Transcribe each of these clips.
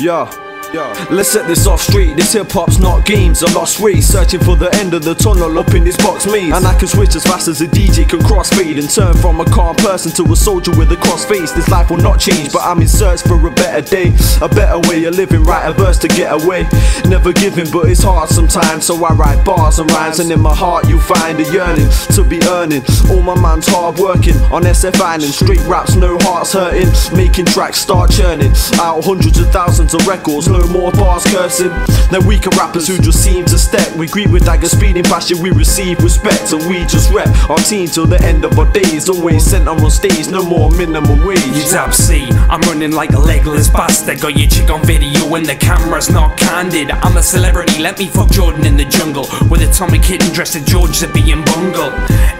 Yeah. Let's set this off street. This hip hop's not games, a lost race. Searching for the end of the tunnel up in this box maze. And I can switch as fast as a DJ can crossfade and turn from a calm person to a soldier with a cross face. This life will not change, but I'm in search for a better day, a better way of living. Write a verse to get away. Never giving, but it's hard sometimes. So I write bars and rhymes, and in my heart you find a yearning to be earning. All my man's hard working on SF Island. Straight raps, no hearts hurting. Making tracks start churning. Out hundreds of thousands of records, no more bars cursing than weaker rappers who just seem to step. We greet with dagger speeding past you, we receive respect, and we just rep our team till the end of our days. Always center on stage, no more minimum wage. You Dap-C, I'm running like a legless bastard. Got your chick on video when the camera's not candid. I'm a celebrity, let me fuck Jordan in the jungle. With atomic kitten dressed as George be in bungle.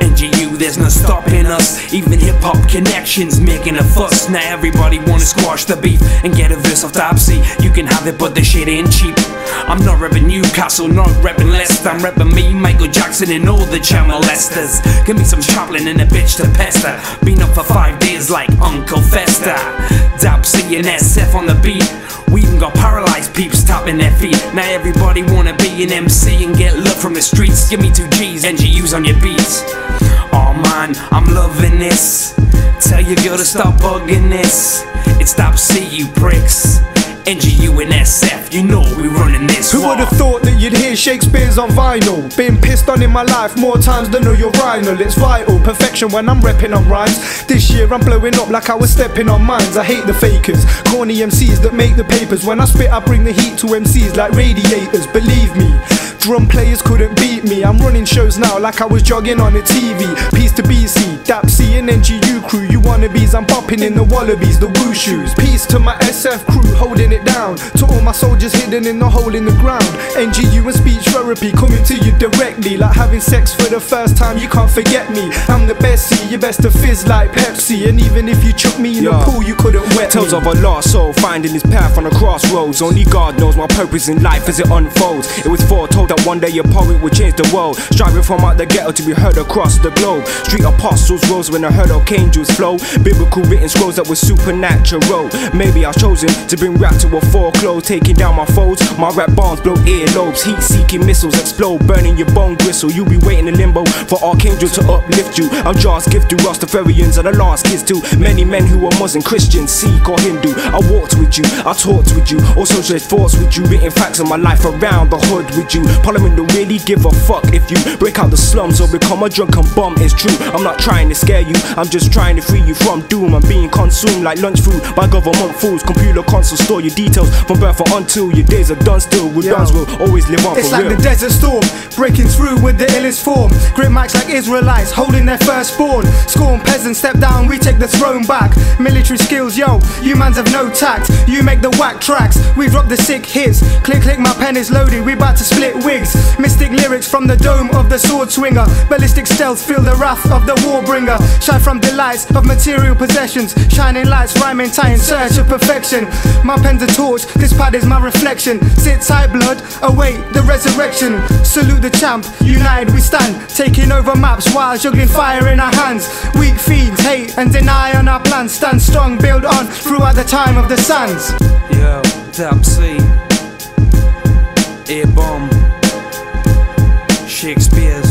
NGU, there's no stopping us. Even hip hop connections making a fuss. Now everybody wanna squash the beef and get a verse off Dab You can have it, but the shit ain't cheap. I'm not repping Newcastle, not repping Leicester. I'm repping me, Michael Jackson, and all the channel Leicesters. Give me some Chaplin and a bitch to pester. Been up for five days like Uncle Fester. Dap-C and SF on the beat. We even got paralyzed peeps tapping their feet. Now everybody wanna be an MC and get love from the streets. Give me two G's, NGU's on your beats. Oh man, I'm loving this. Tell your girl to stop bugging this. It's Dap-C, you pricks. NGU and SF, you know we running this. Who would have thought that you'd hear Shakespearz on vinyl? Been pissed on in my life more times than your rhino. It's vital, perfection when I'm repping on rhymes. This year I'm blowing up like I was stepping on mines. I hate the fakers, corny MCs that make the papers. When I spit, I bring the heat to MCs like radiators. Believe me. Drum players couldn't beat me. I'm running shows now like I was jogging on a TV. Peace to BC, Dap C and NGU crew. You wannabes, I'm popping in the Wallabees, the woo shoes. Peace to my SF crew, holding it down. To all my soldiers hidden in the hole in the ground. NGU and speech therapy coming to you directly. Like having sex for the first time, you can't forget me. I'm the best, see, you best to fizz like Pepsi. And even if you chuck me in Yeah. the pool, you couldn't wet Tales me. of a lost soul finding his path on a crossroads. Only God knows my purpose in life as it unfolds. It was foretold that one day a poet will change the world. Striving from out the ghetto to be heard across the globe. Street apostles rose when I heard archangels flow. Biblical written scrolls that were supernatural. Maybe I was chosen to bring rap to a foreclose. Taking down my foes. My rap bombs blow earlobes. Heat seeking missiles explode, burning your bone gristle. You be waiting in limbo for archangels to uplift you. I'm Jah's gift to Rastafarians and the last kids too. many men who are Muslim, Christian, Sikh or Hindu. I walked with you, I talked with you, also shared thoughts with you, written facts of my life around the hood with you. Parliament don't really give a fuck if you break out the slums or become a drunken bum. It's true, I'm not trying to scare you, I'm just trying to free you from doom. I'm being consumed like lunch food by government fools. Computer console store your details from birth until your days are done. Still, with Yo. guns will always live on It's like real. the desert storm, breaking through with the illest form. Grip mics like Israelites, holding their firstborn. Scorn peasants step down, we take the throne back. Military skills, yo, you mans have no tact. You make the whack tracks, we drop the sick hits. Click, click, my pen is loaded, we about to split Mystic lyrics from the dome of the Swordswinger. Ballistic stealth, feel the wrath of the war bringer. Shine from delights of material possessions. Shining lights, rhyming tight in search of perfection. My pen's a torch, this pad is my reflection. Sit tight, blood, await the resurrection. Salute the champ, united we stand. Taking over maps while juggling fire in our hands. Weak fiends hate and deny on our plans. Stand strong, build on throughout the time of the sands. Yo, Dap-C. Air bomb. Shakespearz.